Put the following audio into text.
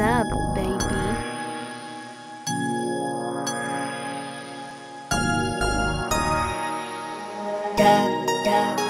Up, baby. Da, da.